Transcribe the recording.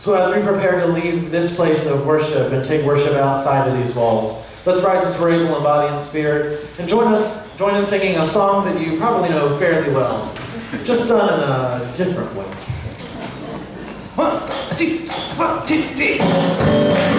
So as we prepare to leave this place of worship and take worship outside of these walls, let's rise as we're able in body and spirit and join us, join in singing a song that you probably know fairly well, just done in a different way. One, two, one, two, three.